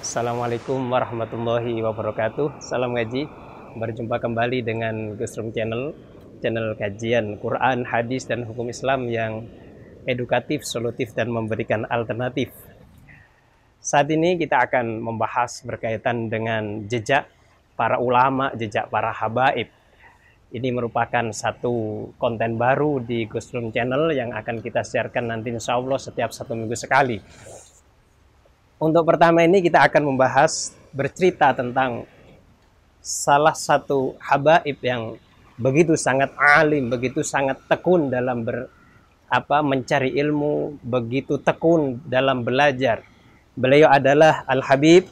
Assalamualaikum warahmatullahi wabarakatuh. Salam ngaji. Berjumpa kembali dengan Gusrum Channel, channel kajian Quran, hadis dan hukum Islam yang edukatif, solutif dan memberikan alternatif. Saat ini kita akan membahas berkaitan dengan jejak para ulama, jejak para habaib. Ini merupakan satu konten baru di Gusrum Channel yang akan kita siarkan nanti insya Allah setiap satu minggu sekali. Untuk pertama ini kita akan membahas bercerita tentang salah satu habaib yang begitu sangat alim, begitu sangat tekun dalam ber, apa mencari ilmu, begitu tekun dalam belajar. Beliau adalah Al-Habib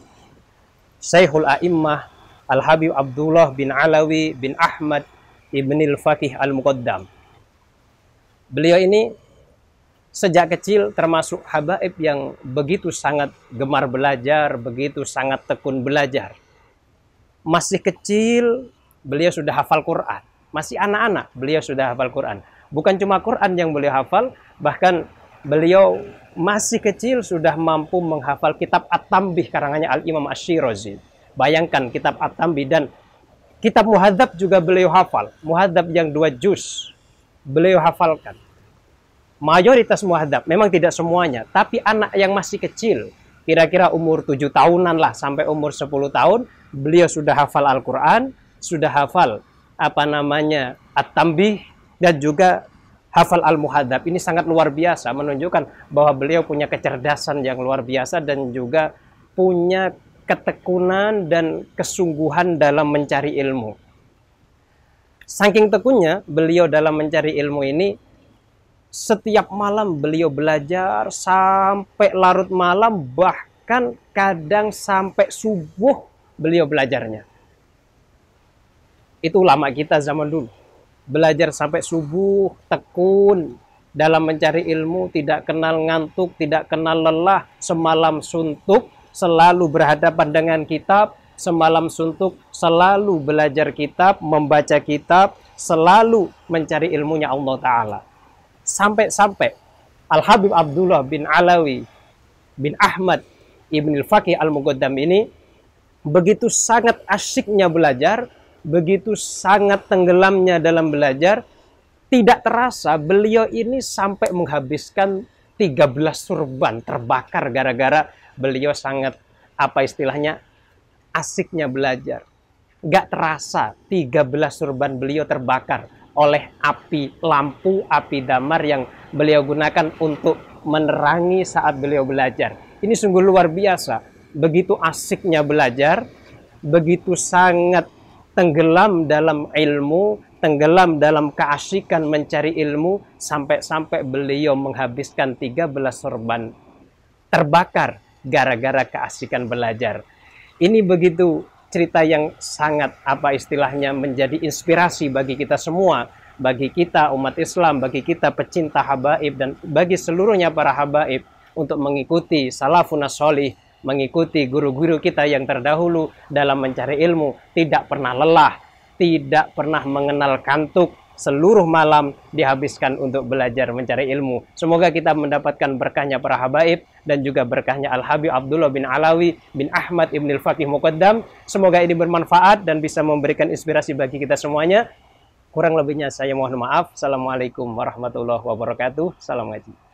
Syekhul A'immah Al-Habib Abdullah bin Alawi bin Ahmad Ibnil Fakih Al-Muqaddam. Beliau ini sejak kecil termasuk habaib yang begitu sangat gemar belajar, begitu sangat tekun belajar. Masih kecil, beliau sudah hafal Quran. Masih anak-anak, beliau sudah hafal Quran. Bukan cuma Quran yang beliau hafal, bahkan beliau masih kecil sudah mampu menghafal kitab At-Tambih karangannya Al-Imam Ash-Shirazi. Bayangkan kitab At-Tambih dan kitab Muhadzab juga beliau hafal. Muhadzab yang dua juz beliau hafalkan mayoritas muhadab, memang tidak semuanya, tapi anak yang masih kecil, kira-kira umur 7 tahunan lah sampai umur 10 tahun, beliau sudah hafal Al-Qur'an, sudah hafal apa namanya At-Tambih dan juga hafal Al-Muhadab. Ini sangat luar biasa menunjukkan bahwa beliau punya kecerdasan yang luar biasa dan juga punya ketekunan dan kesungguhan dalam mencari ilmu. Saking tekunnya beliau dalam mencari ilmu ini setiap malam beliau belajar sampai larut malam bahkan kadang sampai subuh beliau belajarnya. Itu lama kita zaman dulu. Belajar sampai subuh, tekun dalam mencari ilmu, tidak kenal ngantuk, tidak kenal lelah, semalam suntuk, selalu berhadapan dengan kitab, semalam suntuk, selalu belajar kitab, membaca kitab, selalu mencari ilmunya Allah Ta'ala sampai-sampai Al-Habib Abdullah bin Alawi bin Ahmad Ibn Al-Faqih Al-Muqaddam ini begitu sangat asyiknya belajar, begitu sangat tenggelamnya dalam belajar, tidak terasa beliau ini sampai menghabiskan 13 surban terbakar gara-gara beliau sangat apa istilahnya asiknya belajar. Gak terasa 13 surban beliau terbakar oleh api lampu, api damar yang beliau gunakan untuk menerangi saat beliau belajar. Ini sungguh luar biasa. Begitu asiknya belajar, begitu sangat tenggelam dalam ilmu, tenggelam dalam keasikan mencari ilmu, sampai-sampai beliau menghabiskan 13 sorban terbakar gara-gara keasikan belajar. Ini begitu cerita yang sangat apa istilahnya menjadi inspirasi bagi kita semua, bagi kita umat Islam, bagi kita pecinta habaib dan bagi seluruhnya para habaib untuk mengikuti salafun solih, mengikuti guru-guru kita yang terdahulu dalam mencari ilmu, tidak pernah lelah, tidak pernah mengenal kantuk, seluruh malam dihabiskan untuk belajar mencari ilmu. Semoga kita mendapatkan berkahnya para habaib dan juga berkahnya Al-Habib Abdullah bin Alawi bin Ahmad Ibn Al-Faqih Muqaddam. Semoga ini bermanfaat dan bisa memberikan inspirasi bagi kita semuanya. Kurang lebihnya saya mohon maaf. Assalamualaikum warahmatullahi wabarakatuh. Salam ngaji.